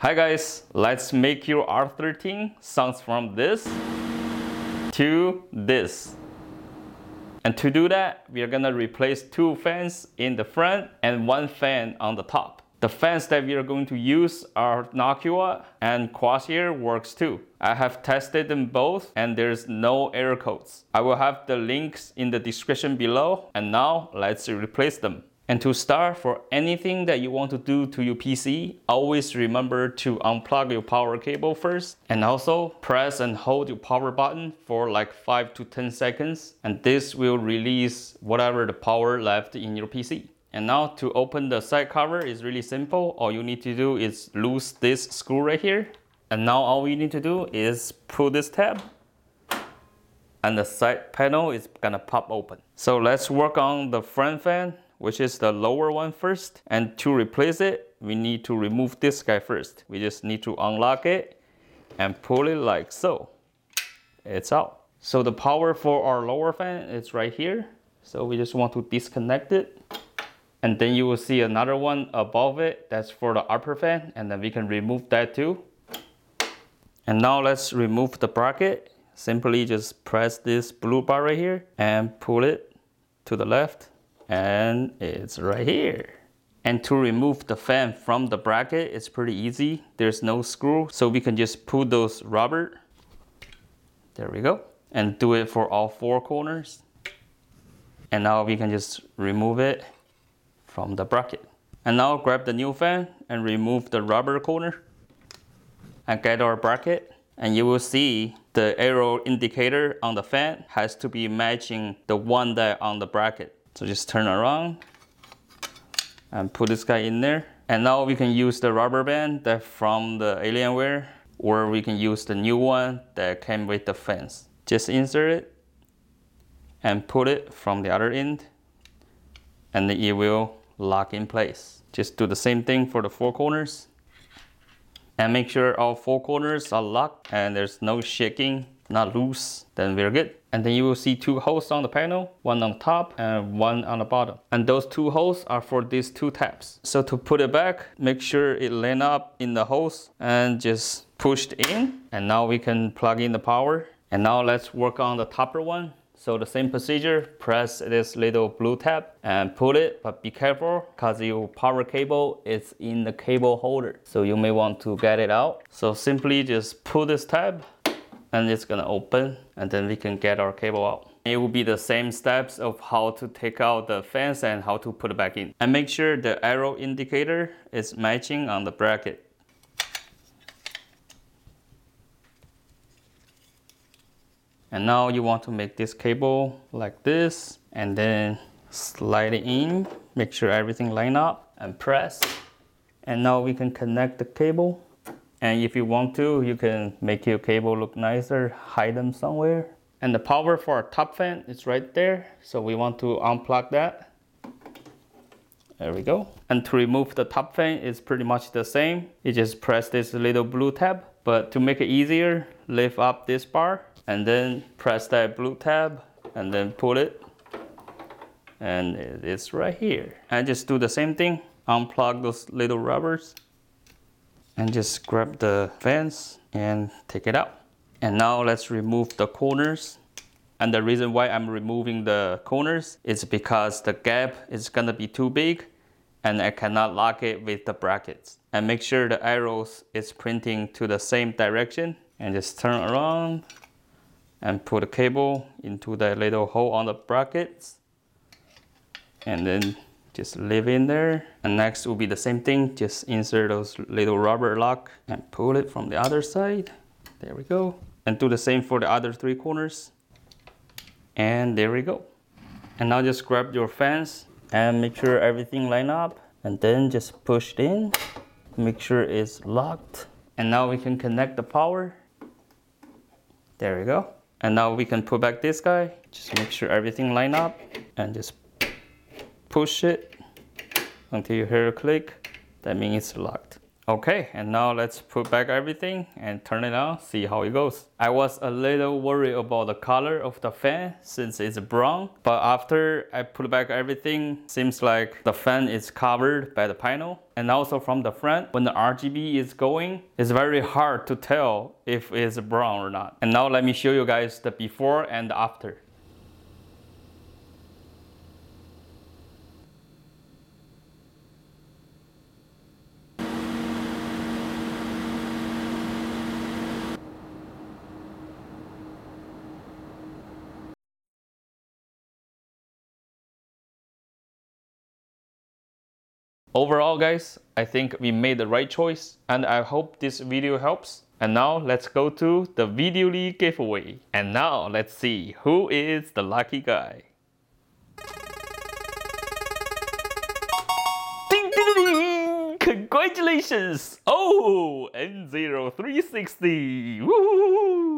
Hi guys, let's make your R13 sounds from this to this. And to do that, we are gonna replace two fans in the front and one fan on the top. The fans that we are going to use are Noctua and Corsair works too. I have tested them both and there's no error codes. I will have the links in the description below and now let's replace them. And to start, for anything that you want to do to your PC, always remember to unplug your power cable first. And also press and hold your power button for like 5 to 10 seconds. And this will release whatever the power left in your PC. And now to open the side cover is really simple. All you need to do is loose this screw right here. And now all we need to do is pull this tab and the side panel is gonna pop open. So let's work on the front fan which is the lower one first. And to replace it, we need to remove this guy first. We just need to unlock it and pull it like so. It's out. So the power for our lower fan is right here. So we just want to disconnect it. And then you will see another one above it. That's for the upper fan. And then we can remove that too. And now let's remove the bracket. Simply just press this blue bar right here and pull it to the left and it's right here. And to remove the fan from the bracket, it's pretty easy. There's no screw, so we can just pull those rubber. There we go. And do it for all four corners. And now we can just remove it from the bracket. And now grab the new fan and remove the rubber corner and get our bracket. And you will see the arrow indicator on the fan has to be matching the one that on the bracket. So just turn around and put this guy in there. And now we can use the rubber band that from the Alienware or we can use the new one that came with the fence. Just insert it and put it from the other end and it will lock in place. Just do the same thing for the four corners and make sure all four corners are locked and there's no shaking, not loose, then we're good. And then you will see two holes on the panel, one on top and one on the bottom. And those two holes are for these two tabs. So to put it back, make sure it line up in the holes and just pushed in. And now we can plug in the power. And now let's work on the topper one. So the same procedure, press this little blue tab and pull it, but be careful because your power cable is in the cable holder. So you may want to get it out. So simply just pull this tab and it's gonna open and then we can get our cable out. It will be the same steps of how to take out the fence and how to put it back in. And make sure the arrow indicator is matching on the bracket. And now you want to make this cable like this and then slide it in, make sure everything line up and press. And now we can connect the cable and if you want to, you can make your cable look nicer, hide them somewhere. And the power for our top fan is right there. So we want to unplug that. There we go. And to remove the top fan is pretty much the same. You just press this little blue tab. But to make it easier, lift up this bar and then press that blue tab and then pull it. And it's right here. And just do the same thing. Unplug those little rubbers and just grab the fence and take it out. And now let's remove the corners. And the reason why I'm removing the corners is because the gap is gonna be too big and I cannot lock it with the brackets. And make sure the arrows is printing to the same direction and just turn around and put the cable into the little hole on the brackets and then just leave in there. And next will be the same thing, just insert those little rubber lock and pull it from the other side. There we go. And do the same for the other three corners. And there we go. And now just grab your fence and make sure everything line up and then just push it in. Make sure it's locked. And now we can connect the power. There we go. And now we can put back this guy. Just make sure everything line up and just push it until you hear a click. That means it's locked. Okay, and now let's put back everything and turn it on, see how it goes. I was a little worried about the color of the fan since it's brown, but after I put back everything, seems like the fan is covered by the panel. And also from the front, when the RGB is going, it's very hard to tell if it's brown or not. And now let me show you guys the before and after. Overall guys, I think we made the right choice and I hope this video helps. And now let's go to the Video League giveaway. And now let's see who is the lucky guy. Ding, ding, ding, Congratulations! Oh, N0360! Woo!